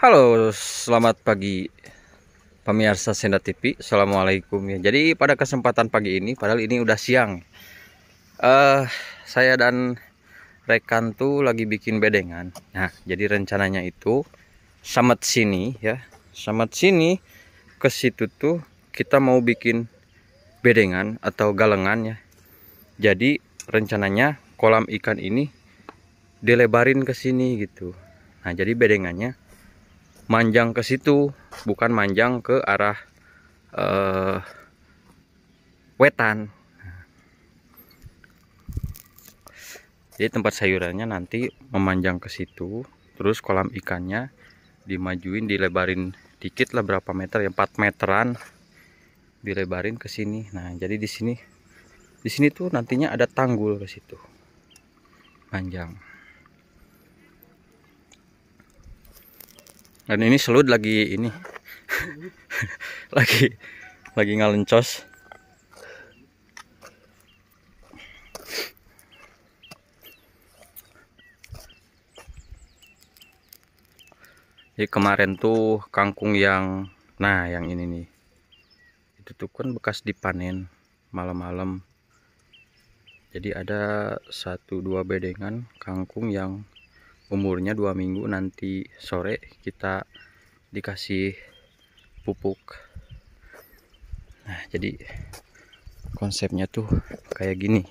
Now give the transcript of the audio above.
Halo, selamat pagi pemirsa Senda TV. Assalamualaikum ya. Jadi pada kesempatan pagi ini, padahal ini udah siang, uh, saya dan rekan tuh lagi bikin bedengan. Nah, jadi rencananya itu samet sini ya, samet sini ke situ tuh kita mau bikin bedengan atau galengan ya. Jadi rencananya kolam ikan ini dilebarin ke sini gitu. Nah, jadi bedengannya manjang ke situ bukan manjang ke arah uh, wetan. Jadi tempat sayurannya nanti memanjang ke situ terus kolam ikannya dimajuin dilebarin dikit lah berapa meter ya 4 meteran dilebarin ke sini. Nah jadi di sini di sini tuh nantinya ada tanggul ke situ panjang dan ini selut lagi ini. Lagi lagi ngalencos. Jadi kemarin tuh kangkung yang nah yang ini nih. Itu tuh kan bekas dipanen malam-malam. Jadi ada satu dua bedengan kangkung yang umurnya dua minggu nanti sore kita dikasih pupuk. Nah jadi konsepnya tuh kayak gini